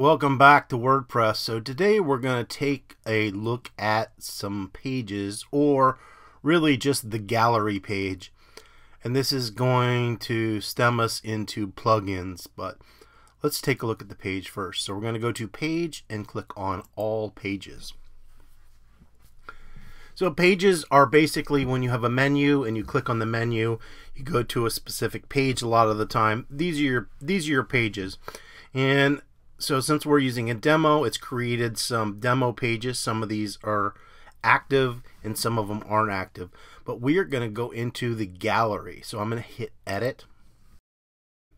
Welcome back to WordPress. So today we're going to take a look at some pages or really just the gallery page. And this is going to stem us into plugins, but let's take a look at the page first. So we're going to go to page and click on all pages. So pages are basically when you have a menu and you click on the menu, you go to a specific page a lot of the time. These are your these are your pages. And so since we're using a demo, it's created some demo pages. Some of these are active and some of them aren't active. But we are going to go into the gallery. So I'm going to hit edit.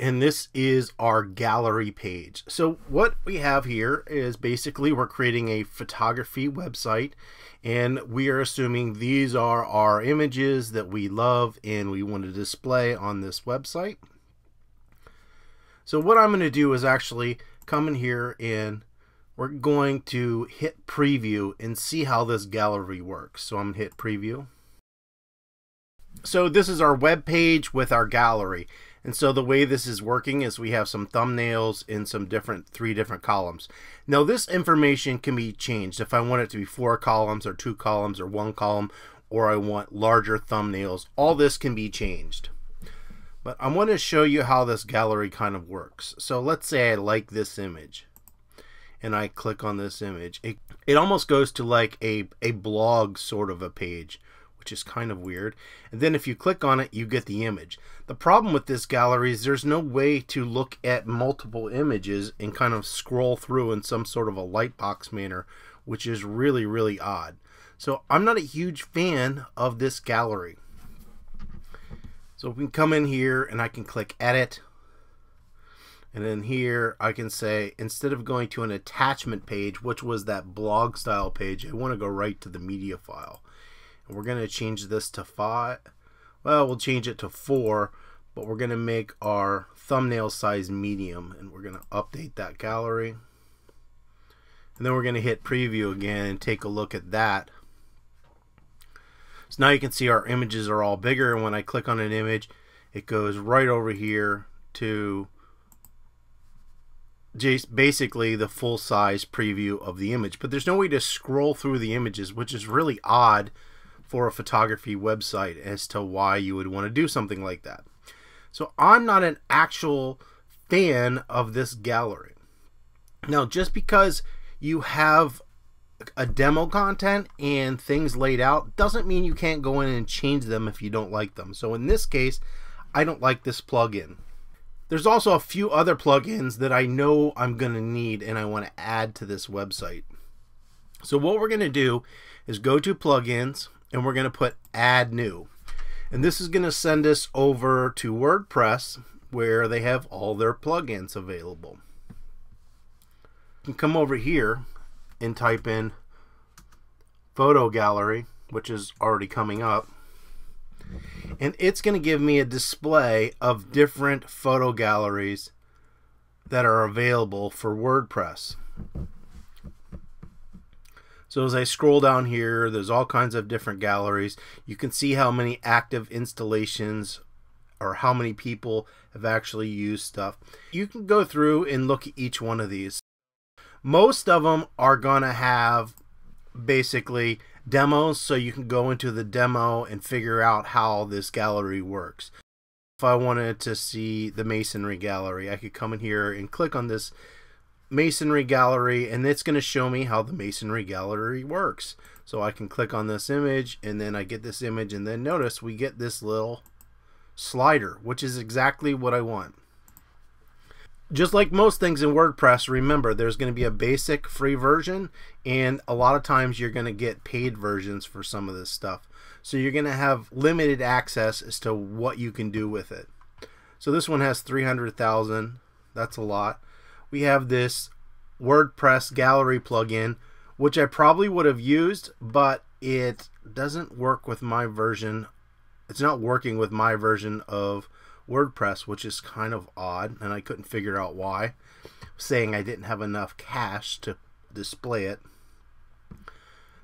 And this is our gallery page. So what we have here is basically we're creating a photography website and we are assuming these are our images that we love and we want to display on this website. So what I'm going to do is actually come in here and we're going to hit preview and see how this gallery works. So I'm going to hit preview. So this is our web page with our gallery. And so the way this is working is we have some thumbnails in some different, three different columns. Now this information can be changed. If I want it to be four columns or two columns or one column, or I want larger thumbnails, all this can be changed. But I want to show you how this gallery kind of works. So let's say I like this image and I click on this image. It, it almost goes to like a, a blog sort of a page, which is kind of weird. And then if you click on it, you get the image. The problem with this gallery is there's no way to look at multiple images and kind of scroll through in some sort of a lightbox manner, which is really, really odd. So I'm not a huge fan of this gallery. So we can come in here and I can click edit. And then here I can say, instead of going to an attachment page, which was that blog style page, I want to go right to the media file. And we're going to change this to five. Well, we'll change it to four, but we're going to make our thumbnail size medium and we're going to update that gallery. And then we're going to hit preview again and take a look at that. So now you can see our images are all bigger and when I click on an image it goes right over here to just basically the full size preview of the image but there's no way to scroll through the images which is really odd for a photography website as to why you would want to do something like that. So I'm not an actual fan of this gallery. Now just because you have a demo content and things laid out doesn't mean you can't go in and change them if you don't like them. So in this case, I don't like this plugin. There's also a few other plugins that I know I'm going to need and I want to add to this website. So what we're going to do is go to plugins and we're going to put add new. And this is going to send us over to WordPress where they have all their plugins available. You can come over here and type in photo gallery, which is already coming up. And it's going to give me a display of different photo galleries that are available for WordPress. So as I scroll down here, there's all kinds of different galleries. You can see how many active installations or how many people have actually used stuff. You can go through and look at each one of these most of them are going to have basically demos so you can go into the demo and figure out how this gallery works. If I wanted to see the masonry gallery, I could come in here and click on this masonry gallery and it's going to show me how the masonry gallery works. So I can click on this image and then I get this image and then notice we get this little slider, which is exactly what I want just like most things in WordPress, remember there's going to be a basic free version, and a lot of times you're going to get paid versions for some of this stuff. So you're going to have limited access as to what you can do with it. So this one has 300,000. That's a lot. We have this WordPress gallery plugin, which I probably would have used, but it doesn't work with my version. It's not working with my version of WordPress, which is kind of odd, and I couldn't figure out why, saying I didn't have enough cache to display it.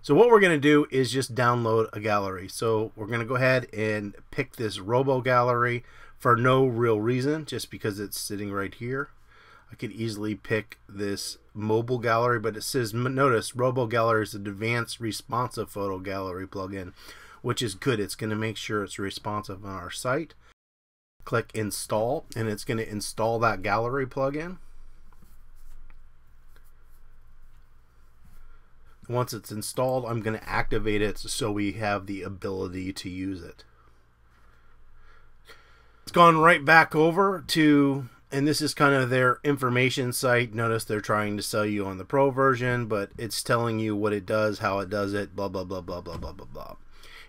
So what we're going to do is just download a gallery. So we're going to go ahead and pick this Robo Gallery for no real reason, just because it's sitting right here. I could easily pick this mobile gallery, but it says, notice, Robo Gallery is an advanced responsive photo gallery plugin, which is good. It's going to make sure it's responsive on our site. Click install, and it's going to install that gallery plugin. Once it's installed, I'm going to activate it so we have the ability to use it. It's gone right back over to and this is kind of their information site. Notice they're trying to sell you on the pro version, but it's telling you what it does, how it does it, blah, blah, blah, blah, blah, blah, blah, blah.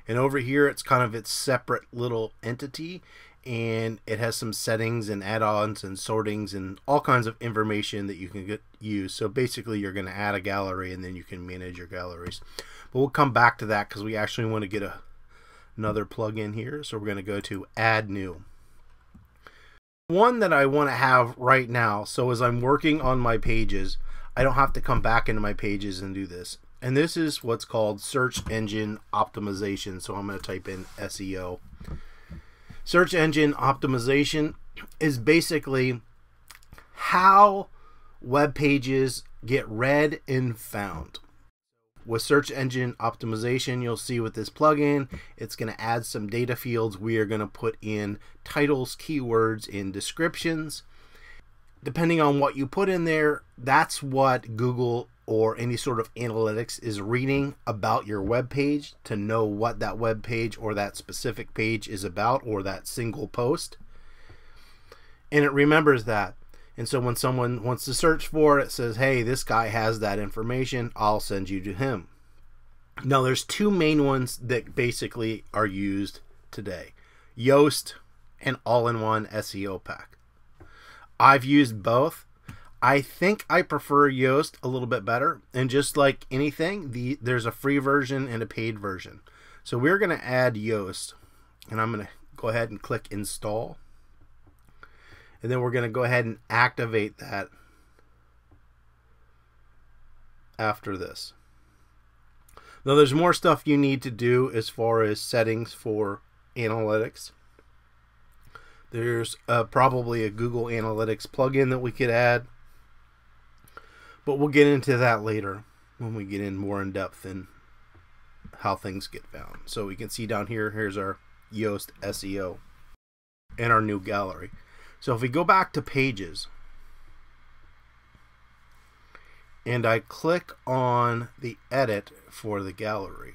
And over here, it's kind of its separate little entity, and it has some settings and add-ons and sortings and all kinds of information that you can get use. So basically, you're going to add a gallery, and then you can manage your galleries. But we'll come back to that because we actually want to get a, another plugin here. So we're going to go to Add New one that I want to have right now. So as I'm working on my pages, I don't have to come back into my pages and do this. And this is what's called search engine optimization. So I'm going to type in SEO. Search engine optimization is basically how web pages get read and found with search engine optimization, you'll see with this plugin, it's going to add some data fields. We are going to put in titles, keywords, and descriptions. Depending on what you put in there, that's what Google or any sort of analytics is reading about your web page to know what that web page or that specific page is about or that single post. And it remembers that. And so when someone wants to search for it, it says, hey, this guy has that information. I'll send you to him. Now, there's two main ones that basically are used today Yoast and All in One SEO Pack. I've used both. I think I prefer Yoast a little bit better. And just like anything, the there's a free version and a paid version. So we're going to add Yoast. And I'm going to go ahead and click install and then we're going to go ahead and activate that after this. Now there's more stuff you need to do as far as settings for analytics. There's uh, probably a Google Analytics plugin that we could add. But we'll get into that later when we get in more in depth in how things get found. So we can see down here, here's our Yoast SEO and our new gallery. So if we go back to pages and I click on the edit for the gallery.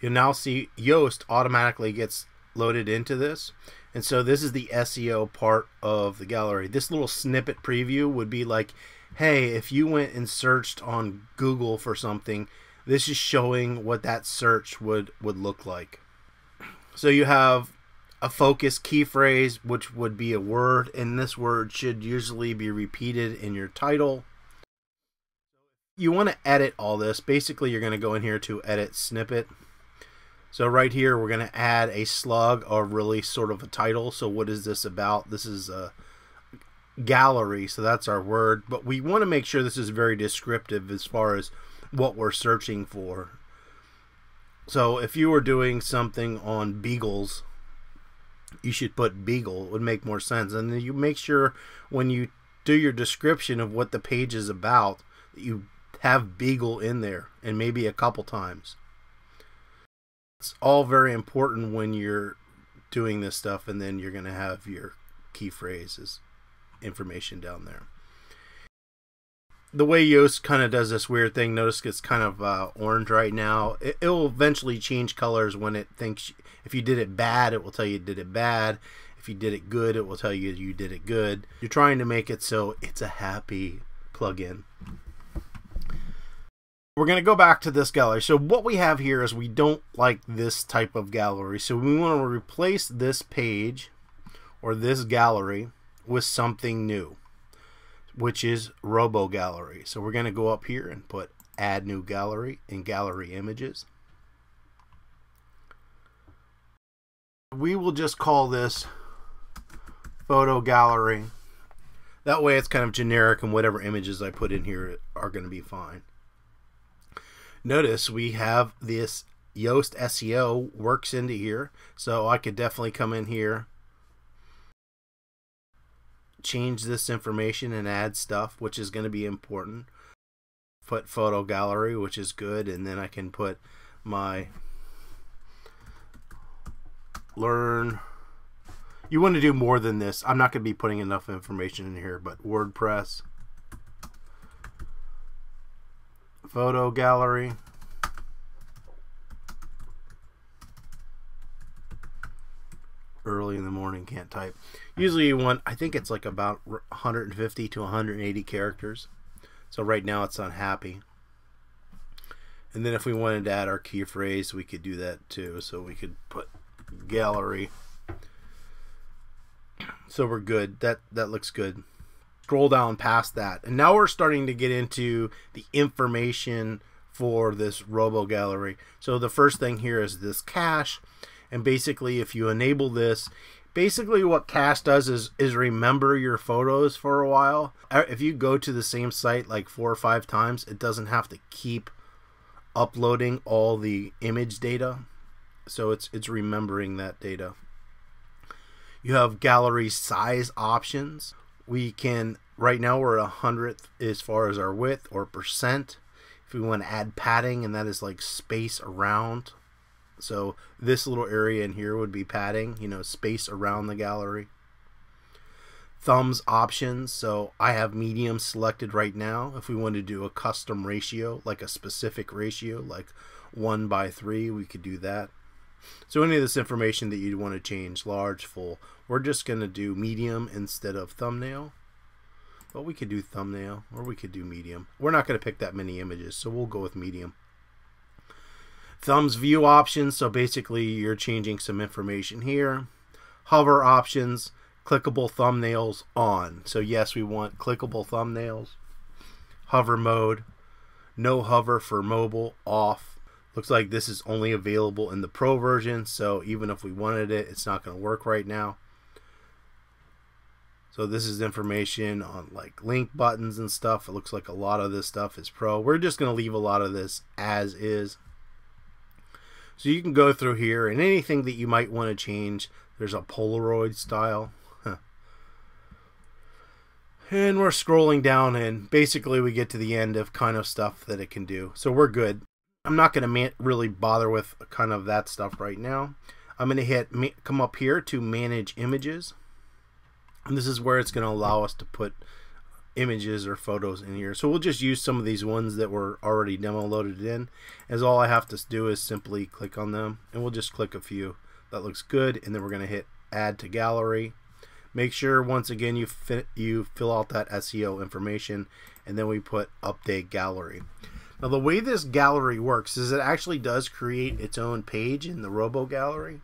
You'll now see Yoast automatically gets loaded into this. And so this is the SEO part of the gallery. This little snippet preview would be like hey, if you went and searched on Google for something, this is showing what that search would would look like. So you have a focus key phrase, which would be a word, and this word should usually be repeated in your title. You want to edit all this. Basically, you're going to go in here to edit snippet. So right here, we're going to add a slug or really sort of a title. So what is this about? This is a gallery, so that's our word. But we want to make sure this is very descriptive as far as what we're searching for. So if you were doing something on beagles, you should put beagle. It would make more sense. And then you make sure when you do your description of what the page is about, that you have beagle in there and maybe a couple times. It's all very important when you're doing this stuff and then you're going to have your key phrases information down there. The way Yoast kind of does this weird thing, notice it's kind of uh, orange right now. It, will eventually change colors when it thinks if you did it bad, it will tell you you did it bad. If you did it good, it will tell you you did it good. You're trying to make it so it's a happy plugin. We're going to go back to this gallery. So what we have here is we don't like this type of gallery. So we want to replace this page or this gallery with something new, which is Robo Gallery. So we're going to go up here and put Add New Gallery in Gallery Images. We will just call this Photo Gallery. That way it's kind of generic and whatever images I put in here are going to be fine. Notice we have this Yoast SEO works into here. So I could definitely come in here, change this information and add stuff, which is going to be important. Put photo gallery, which is good. And then I can put my learn. You want to do more than this. I'm not going to be putting enough information in here, but WordPress. Photo gallery. early in the morning can't type. Usually you want i think it's like about 150 to 180 characters. So right now it's unhappy. And then if we wanted to add our key phrase we could do that too. So we could put gallery. So we're good. That that looks good scroll down past that. And now we're starting to get into the information for this robo gallery. So the first thing here is this cache. And basically if you enable this basically what cache does is is remember your photos for a while. Uh, if you go to the same site like four or five times it doesn't have to keep uploading all the image data. So it's it's remembering that data. You have gallery size options we can right now we're a hundredth as far as our width or percent if we want to add padding and that is like space around so this little area in here would be padding, you know, space around the gallery. Thumbs options. So I have medium selected right now. If we want to do a custom ratio, like a specific ratio, like 1 by 3, we could do that. So any of this information that you'd want to change, large, full, we're just going to do medium instead of thumbnail. But we could do thumbnail or we could do medium. We're not going to pick that many images, so we'll go with medium thumbs view options so basically you're changing some information here hover options clickable thumbnails on so yes we want clickable thumbnails hover mode no hover for mobile off looks like this is only available in the pro version so even if we wanted it it's not going to work right now so this is information on like link buttons and stuff it looks like a lot of this stuff is pro we're just going to leave a lot of this as is so you can go through here and anything that you might want to change. There's a Polaroid style. And we're scrolling down and basically we get to the end of kind of stuff that it can do. So we're good. I'm not going to really bother with kind of that stuff right now. I'm going to hit come up here to manage images. And this is where it's going to allow us to put images or photos in here. So we'll just use some of these ones that were already demo loaded in. As all I have to do is simply click on them and we'll just click a few. That looks good and then we're going to hit add to gallery. Make sure once again you fit, you fill out that SEO information and then we put update gallery. Now the way this gallery works is it actually does create its own page in the Robo Gallery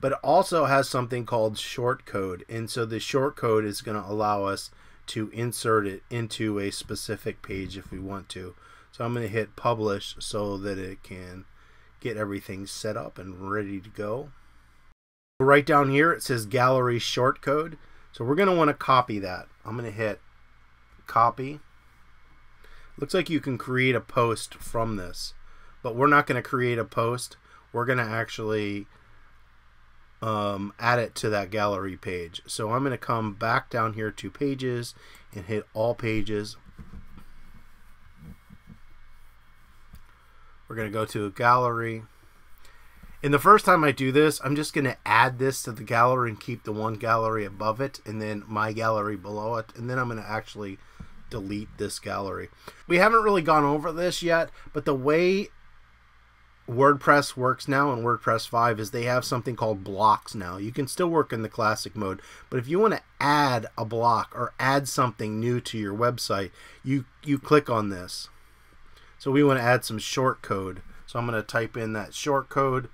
but it also has something called short code and so the short code is going to allow us to insert it into a specific page if we want to. So I'm going to hit publish so that it can get everything set up and ready to go. Right down here it says gallery shortcode. So we're going to want to copy that. I'm going to hit copy. Looks like you can create a post from this, but we're not going to create a post. We're going to actually um, add it to that gallery page. So I'm going to come back down here to pages and hit all pages. We're going to go to a gallery. And the first time I do this, I'm just going to add this to the gallery and keep the one gallery above it and then my gallery below it. And then I'm going to actually delete this gallery. We haven't really gone over this yet, but the way WordPress works now in WordPress 5 is they have something called blocks now. You can still work in the classic mode, but if you want to add a block or add something new to your website, you you click on this. So we want to add some short code. So I'm going to type in that short code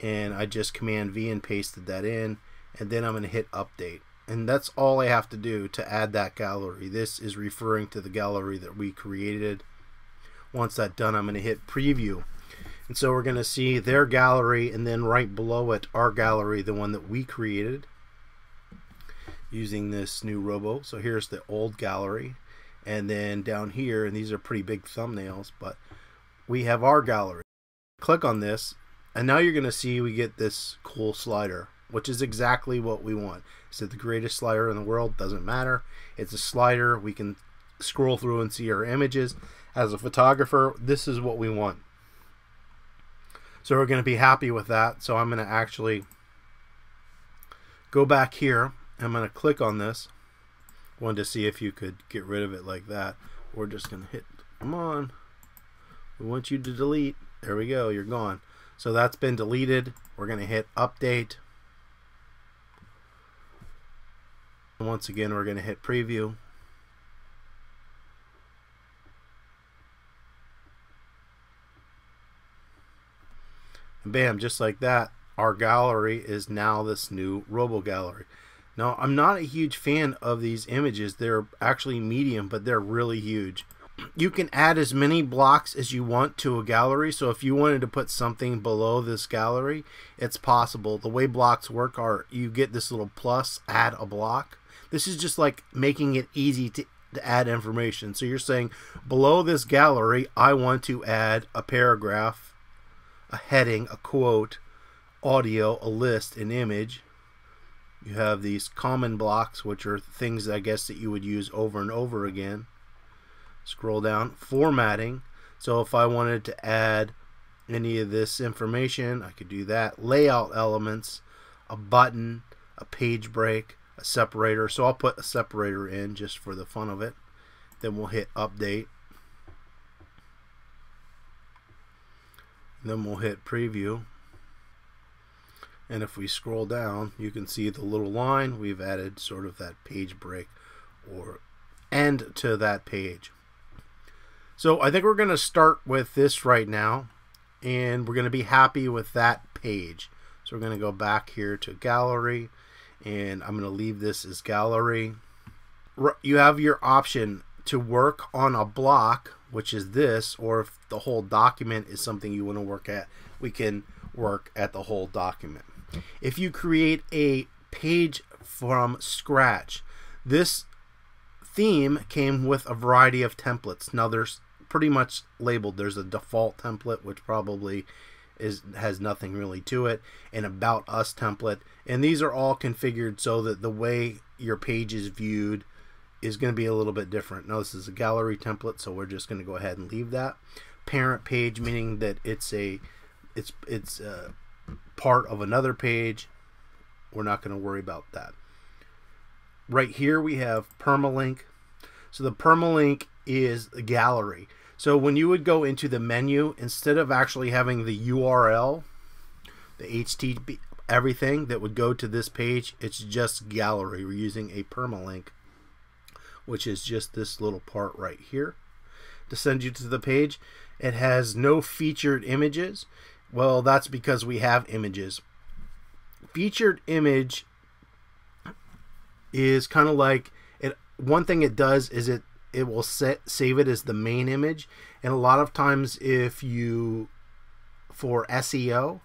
and I just command V and pasted that in and then I'm going to hit update. And that's all I have to do to add that gallery. This is referring to the gallery that we created. Once that's done, I'm going to hit preview. And so we're going to see their gallery and then right below it our gallery, the one that we created using this new robo. So here's the old gallery. And then down here, and these are pretty big thumbnails, but we have our gallery. Click on this, and now you're going to see we get this cool slider, which is exactly what we want. Is it the greatest slider in the world? Doesn't matter. It's a slider. We can scroll through and see our images. As a photographer, this is what we want. So we're going to be happy with that. So I'm going to actually go back here. I'm going to click on this. Wanted to see if you could get rid of it like that. We're just going to hit, come on. We want you to delete. There we go. You're gone. So that's been deleted. We're going to hit update. Once again, we're going to hit preview. And bam, just like that, our gallery is now this new Robo Gallery. Now, I'm not a huge fan of these images. They're actually medium, but they're really huge. You can add as many blocks as you want to a gallery. So if you wanted to put something below this gallery, it's possible. The way blocks work are you get this little plus, add a block. This is just like making it easy to, to add information. So you're saying below this gallery, I want to add a paragraph, a heading, a quote, audio, a list, an image. You have these common blocks, which are things I guess that you would use over and over again. Scroll down, formatting. So if I wanted to add any of this information, I could do that. Layout elements, a button, a page break, a separator. So I'll put a separator in just for the fun of it. Then we'll hit update. Then we'll hit preview and if we scroll down you can see the little line we've added sort of that page break or end to that page so I think we're going to start with this right now and we're going to be happy with that page so we're going to go back here to gallery and I'm going to leave this as gallery you have your option to work on a block which is this or if the whole document is something you want to work at we can work at the whole document if you create a page from scratch, this theme came with a variety of templates. Now there's pretty much labeled. There's a default template, which probably is has nothing really to it, an about us template, and these are all configured so that the way your page is viewed is going to be a little bit different. Now this is a gallery template, so we're just going to go ahead and leave that. Parent page, meaning that it's a it's it's uh, part of another page. We're not going to worry about that. Right here we have permalink. So the permalink is a gallery. So when you would go into the menu, instead of actually having the URL, the HTTP, everything that would go to this page, it's just gallery. We're using a permalink, which is just this little part right here to send you to the page. It has no featured images. Well, that's because we have images. Featured image is kind of like it. One thing it does is it it will set save it as the main image, and a lot of times if you for SEO,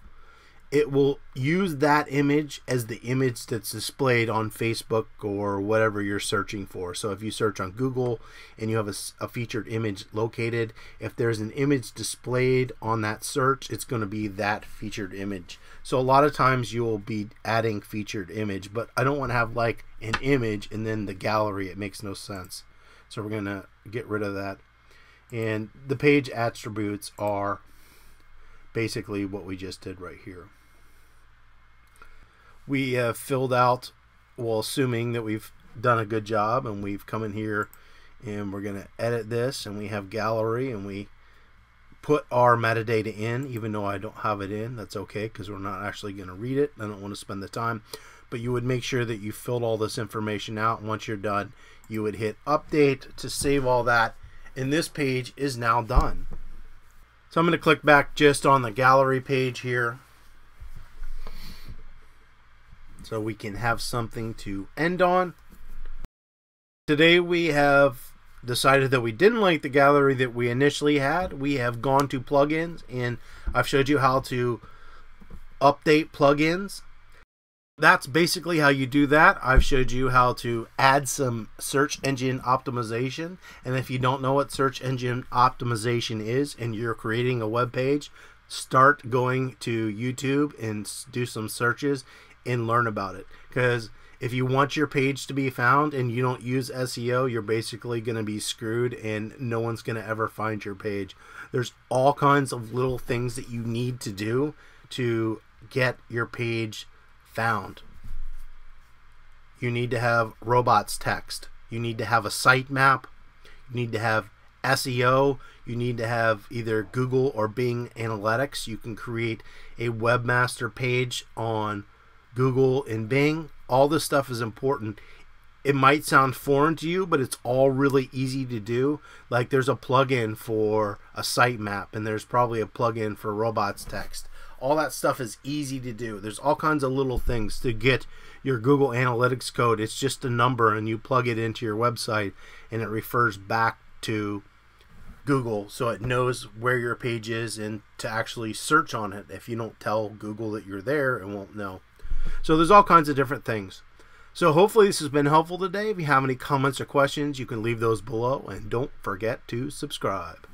it will use that image as the image that's displayed on Facebook or whatever you're searching for. So if you search on Google and you have a, a, featured image located, if there's an image displayed on that search, it's going to be that featured image. So a lot of times you'll be adding featured image, but I don't want to have like an image and then the gallery. It makes no sense. So we're going to get rid of that. And the page attributes are basically what we just did right here we have filled out, well, assuming that we've done a good job and we've come in here and we're going to edit this and we have gallery and we put our metadata in even though I don't have it in that's okay because we're not actually going to read it I don't want to spend the time but you would make sure that you filled all this information out and once you're done you would hit update to save all that and this page is now done so I'm going to click back just on the gallery page here so we can have something to end on. Today we have decided that we didn't like the gallery that we initially had. We have gone to plugins and I've showed you how to update plugins that's basically how you do that. I've showed you how to add some search engine optimization. And if you don't know what search engine optimization is and you're creating a web page, start going to YouTube and do some searches and learn about it. Because if you want your page to be found and you don't use SEO, you're basically going to be screwed and no one's going to ever find your page. There's all kinds of little things that you need to do to get your page found. You need to have robots text. You need to have a sitemap. You need to have SEO. You need to have either Google or Bing Analytics. You can create a webmaster page on Google and Bing. All this stuff is important. It might sound foreign to you, but it's all really easy to do. Like there's a plugin for a sitemap, and there's probably a plugin for robots text all that stuff is easy to do. There's all kinds of little things to get your Google Analytics code. It's just a number and you plug it into your website and it refers back to Google so it knows where your page is and to actually search on it. If you don't tell Google that you're there, it won't know. So there's all kinds of different things. So hopefully this has been helpful today. If you have any comments or questions, you can leave those below and don't forget to subscribe.